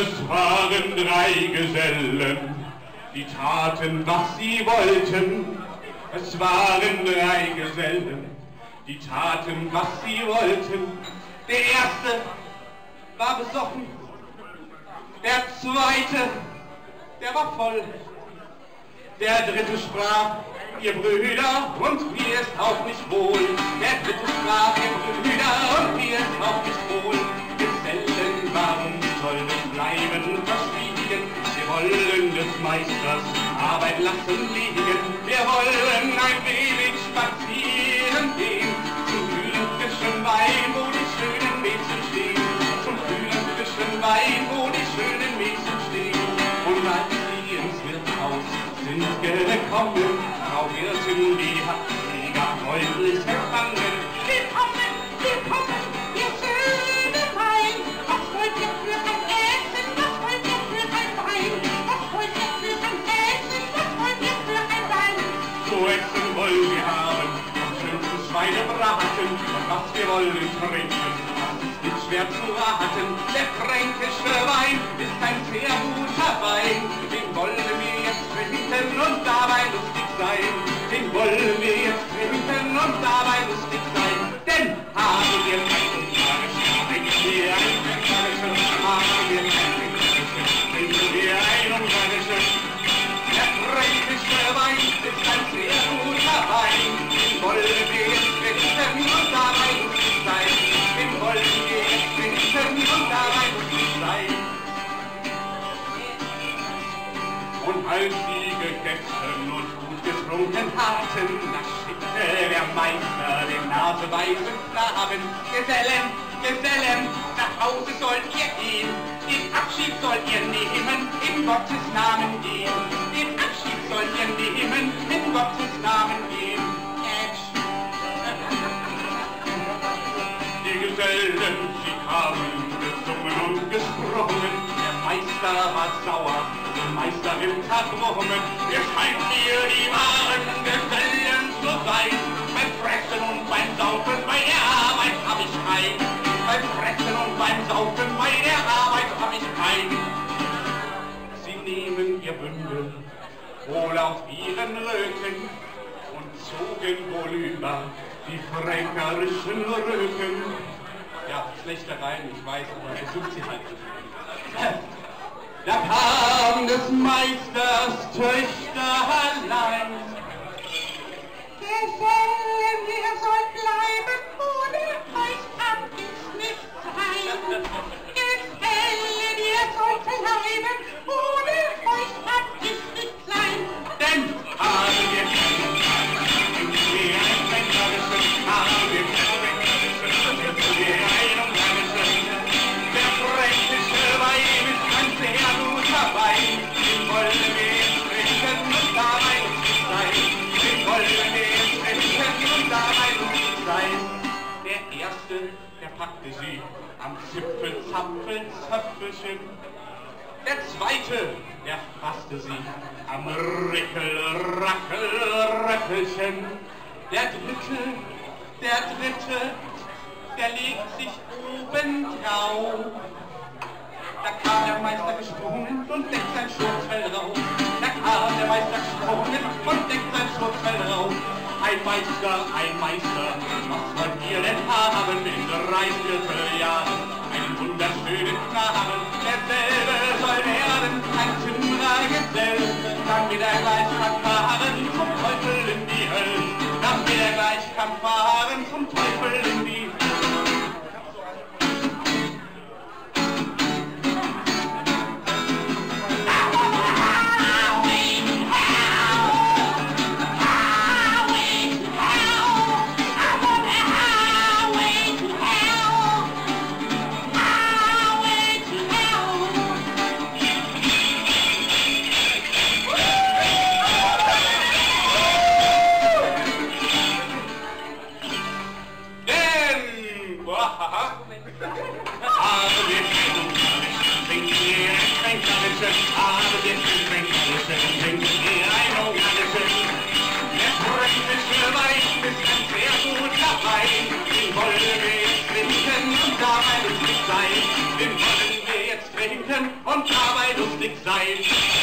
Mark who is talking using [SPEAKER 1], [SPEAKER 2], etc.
[SPEAKER 1] Es waren drei Gesellen, die taten, was sie wollten. Es waren drei Gesellen, die taten, was sie wollten. Der erste war besoffen, der zweite, der war voll. Der dritte sprach, ihr Brüder, und mir ist auch nicht wohl. Der dritte sprach, ihr Brüder, und mir ist auch nicht wohl. Arbeit lassen liegen. Wir wollen ein wenig spazieren gehen. Zum kühlen, frischen Wein, wo die schönen Mädchen stehen. Zum kühlen, frischen Wein, wo die schönen Mädchen stehen. Und als sie ins Wirtshaus sind gekommen, Frau Wirtin, die hat wollen wir haben, am schönsten Schweinebraten. Was wir wollen trinken, das ist nicht schwer zu raten. Der fränkische Wein ist ein sehr guter Und als sie gegessen und gut getrunken hatten, da schickte der Meister den naseweißen Knaben. Gesellen, Gesellen, nach Hause sollt ihr gehen, den Abschied sollt ihr nehmen, in Gottes Namen gehen. Den Abschied sollt ihr nehmen, in Gottes Namen gehen. Die Gesellen, sie kamen gesungen und gesprungen. Der Meister war sauer, Meister im Tag brummen. Ihr scheint mir die wahren Gesellen zu sein. Beim Fressen und beim Saufen, bei der Arbeit hab ich kein. Beim Fressen und beim Saufen, bei der Arbeit hab ich kein. Sie nehmen ihr Bündel wohl auf ihren Rücken und zogen wohl über die fränkerischen Rücken. Ja, schlechte Reihen, ich weiß, aber er sucht sie halt. Da kam des Meisters Töchterlein. Erste, der packte sie am Zipfel, Zapfel, Zöpfelchen. Der zweite, der fasste sie am Rickel, Rackel, Röckelchen. Der dritte, der dritte, der legt sich oben drauf. Ein Meister, ein Meister, was wollt ihr denn haben in drei Vierteljahren? Einen wunderschönen Knaben, derselbe soll werden sein. Den wollen wir jetzt trinken und dabei lustig sein.